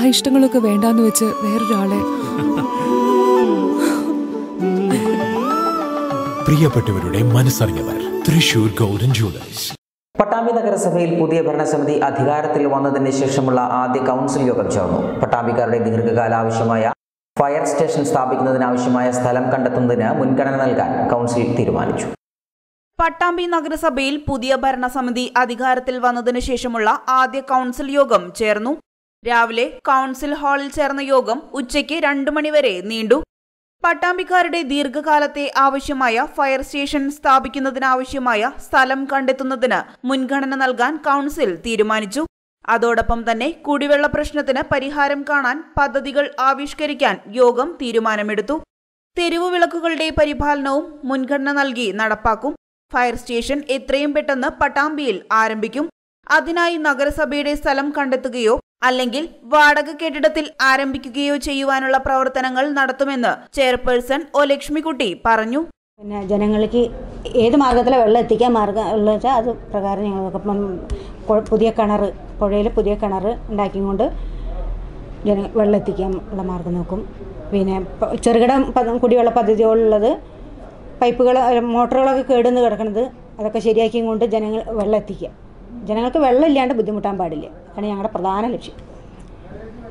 ആ ഇഷ്ടങ്ങളൊക്കെ വേണ്ടാന്ന് വെച്ച് വേറൊരാളെ. പ്രിയപ്പെട്ടവരുടെ മനസ്സറിഞ്ഞവർ തൃശൂർ ഗോൾഡൻ ജൂലേഴ്സ് പട്ടാമ്പി നഗരസഭയിൽ പുതിയ ഭരണസമിതി അധികാരത്തിൽ വന്നതിന് ശേഷമുള്ള ആദ്യ കൗൺസിൽ യോഗം ചേർന്നു. പട്ടാമ്പിക്കാരുടെ ദീർഘകാല ആവശ്യമായ ഫയർ സ്റ്റേഷൻ സ്ഥാപിക്കുന്നതിനാവശ്യമായ സ്ഥലം കണ്ടെത്തുന്നതിന് മുൻഗണന നൽകാൻ കൗൺസിൽ തീരുമാനിച്ചു. പട്ടാമ്പി നഗരസഭയിൽ പുതിയ ഭരണസമിതി അധികാരത്തിൽ വന്നതിനു ശേഷമുള്ള ആദ്യ കൗൺസിൽ യോഗം ചേർന്നു. രാവിലെ കൗൺസിൽ ഹാളിൽ ചേർന്ന യോഗം ഉച്ചയ്ക്ക് രണ്ടു മണിവരെ നീണ്ടു. പട്ടാമ്പിക്കാരുടെ ദീർഘകാലത്തെ ആവശ്യമായ ഫയർ സ്റ്റേഷൻ സ്ഥാപിക്കുന്നതിനാവശ്യമായ സ്ഥലം കണ്ടെത്തുന്നതിന് മുൻഗണന നൽകാൻ കൗൺസിൽ തീരുമാനിച്ചു. അതോടൊപ്പം തന്നെ കുടിവെള്ള പ്രശ്നത്തിന് പരിഹാരം കാണാൻ പദ്ധതികൾ ആവിഷ്കരിക്കാൻ യോഗം തീരുമാനമെടുത്തു. തെരുവുവിളക്കുകളുടെ പരിപാലനവും മുൻഗണന നൽകി നടപ്പാക്കും. ഫയർ സ്റ്റേഷൻ എത്രയും പെട്ടെന്ന് പട്ടാമ്പിയിൽ ആരംഭിക്കും. അതിനായി നഗരസഭയുടെ സ്ഥലം കണ്ടെത്തുകയോ അല്ലെങ്കിൽ വാടക കെട്ടിടത്തിൽ ആരംഭിക്കുകയോ ചെയ്യുവാനുള്ള പ്രവർത്തനങ്ങൾ നടത്തുമെന്ന് ചെയർപേഴ്സൺ ഒ ലക്ഷ്മിക്കുട്ടി പറഞ്ഞു. പിന്നെ ജനങ്ങൾക്ക് ഏത് മാർഗത്തിലെ വെള്ളം എത്തിക്കാൻ മാർഗം ഉള്ളത് വെച്ചാൽ അത് പ്രകാരം ഞങ്ങൾക്ക് പുതിയ കിണർ പുഴയിൽ പുതിയ കിണർ ഉണ്ടാക്കിക്കൊണ്ട് ജന വെള്ളം എത്തിക്കാൻ ഉള്ള മാർഗം നോക്കും. പിന്നെ ചെറുകിട കുടിവെള്ള പദ്ധതികളുള്ളത് പൈപ്പുകൾ മോട്ടറുകളൊക്കെ കേടുന്ന് കിടക്കുന്നത് അതൊക്കെ ശരിയാക്കിയും കൊണ്ട് ജനങ്ങൾ വെള്ളം എത്തിക്കുക. ജനങ്ങൾക്ക് വെള്ളം ഇല്ലാണ്ട് ബുദ്ധിമുട്ടാൻ പാടില്ല. അതാണ് ഞങ്ങളുടെ പ്രധാന ലക്ഷ്യം.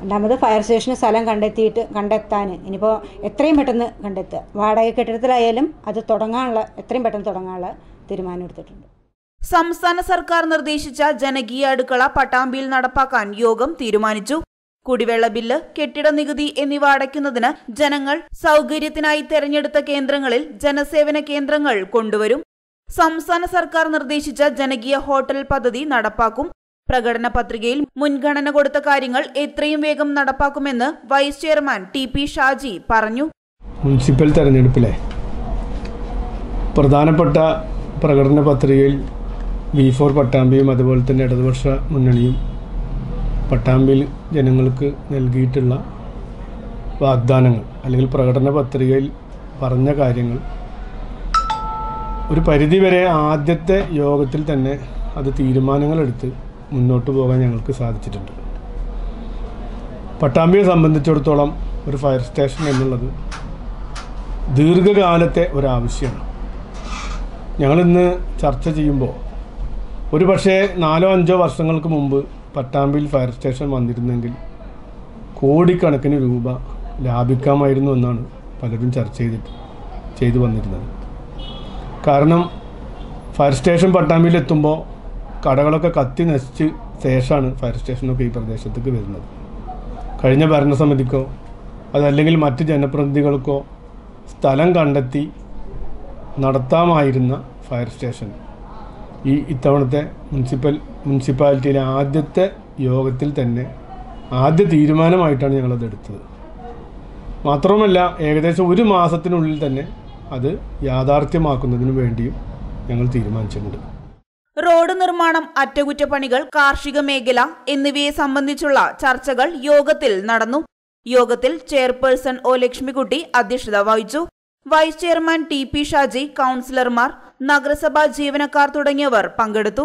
രണ്ടാമത് ഫയർ സ്റ്റേഷന് സ്ഥലം കണ്ടെത്തിയിട്ട് കണ്ടെത്താൻ ഇനിയിപ്പോൾ എത്രയും പെട്ടെന്ന് കണ്ടെത്തുക. വാടക കെട്ടിടത്തിലായാലും അത് തുടങ്ങാനുള്ള എത്രയും പെട്ടെന്ന് തുടങ്ങാനുള്ള തീരുമാനം എടുത്തിട്ടുണ്ട്. സംസ്ഥാന സർക്കാർ നിർദ്ദേശിച്ച ജനകീയ അടുക്കള പട്ടാമ്പിയിൽ നടപ്പാക്കാൻ യോഗം തീരുമാനിച്ചു. കുടിവെള്ള ബില്ല് കെട്ടിട നികുതി എന്നിവ അടയ്ക്കുന്നതിന് ജനങ്ങൾ സൗകര്യത്തിനായി തെരഞ്ഞെടുത്ത കേന്ദ്രങ്ങളിൽ ജനസേവന കേന്ദ്രങ്ങൾ കൊണ്ടുവരും. സംസ്ഥാന സർക്കാർ നിർദ്ദേശിച്ച ജനകീയ ഹോട്ടൽ പദ്ധതി നടപ്പാക്കും. പ്രകടന പത്രികയിൽ മുൻഗണന കൊടുത്ത കാര്യങ്ങൾ എത്രയും വേഗം നടപ്പാക്കുമെന്ന് vice chairman T P Shaji പറഞ്ഞു. മുനിസിപ്പൽ തെരഞ്ഞെടുപ്പിലെ പ്രധാനപ്പെട്ട പ്രകടന പത്രികയിൽ ബി ഫോർ പട്ടാമ്പിയും അതുപോലെ തന്നെ ഇടതുപക്ഷ മുന്നണിയും പട്ടാമ്പിയിൽ ജനങ്ങൾക്ക് നൽകിയിട്ടുള്ള വാഗ്ദാനങ്ങൾ അല്ലെങ്കിൽ പ്രകടന പത്രികയിൽ പറഞ്ഞ കാര്യങ്ങൾ ഒരു പരിധിവരെ ആദ്യത്തെ യോഗത്തിൽ തന്നെ അത് തീരുമാനങ്ങളെടുത്ത് മുന്നോട്ട് പോകാൻ ഞങ്ങൾക്ക് സാധിച്ചിട്ടുണ്ട്. പട്ടാമ്പിയെ സംബന്ധിച്ചിടത്തോളം ഒരു ഫയർ സ്റ്റേഷൻ എന്നുള്ളത് ദീർഘകാലത്തെ ഒരാവശ്യമാണ് ഞങ്ങളിന്ന് ചർച്ച ചെയ്യുമ്പോൾ ഒരു പക്ഷേ നാലോ അഞ്ചോ വർഷങ്ങൾക്ക് മുമ്പ് പട്ടാമ്പിയിൽ ഫയർ സ്റ്റേഷൻ വന്നിരുന്നെങ്കിൽ കോടിക്കണക്കിന് രൂപ ലാഭിക്കാമായിരുന്നു എന്നാണ് പലരും ചർച്ച ചെയ്തിട്ട് ചെയ്തു വന്നിരുന്നത്. കാരണം ഫയർ സ്റ്റേഷൻ പട്ടാമ്പിയിൽ എത്തുമ്പോൾ കടകളൊക്കെ കത്തി നശിച്ച് ശേഷമാണ് ഫയർ സ്റ്റേഷനൊക്കെ ഈ പ്രദേശത്തേക്ക് വരുന്നത്. കഴിഞ്ഞ ഭരണസമിതിക്കോ അതല്ലെങ്കിൽ മറ്റ് ജനപ്രതിനിധികൾക്കോ സ്ഥലം കണ്ടെത്തി നടത്താമായിരുന്ന ഫയർ സ്റ്റേഷൻ ഈ ഇത്തവണത്തെ മുനിസിപ്പൽ മുനിസിപ്പാലിറ്റിയിലെ ആദ്യത്തെ യോഗത്തിൽ തന്നെ ആദ്യ തീരുമാനമായിട്ടാണ് ഞങ്ങളത് എടുത്തത്. മാത്രവുമല്ല ഏകദേശം ഒരു മാസത്തിനുള്ളിൽ തന്നെ അത് യാഥാർത്ഥ്യമാക്കുന്നതിന് വേണ്ടിയും ഞങ്ങൾ തീരുമാനിച്ചിട്ടുണ്ട്. റോഡ് നിർമ്മാണം അറ്റകുറ്റപ്പണികൾ കാർഷിക മേഖല എന്നിവയെ സംബന്ധിച്ചുള്ള ചർച്ചകൾ യോഗത്തിൽ നടന്നു. യോഗത്തിൽ ചെയർപേഴ്സൺ ഒ. ലക്ഷ്മിക്കുട്ടി അധ്യക്ഷത വഹിച്ചു. Vice chairman T. P. Shaji കൌൺസിലർമാർ നഗരസഭാ ജീവനക്കാർ തുടങ്ങിയവർ പങ്കെടുത്തു.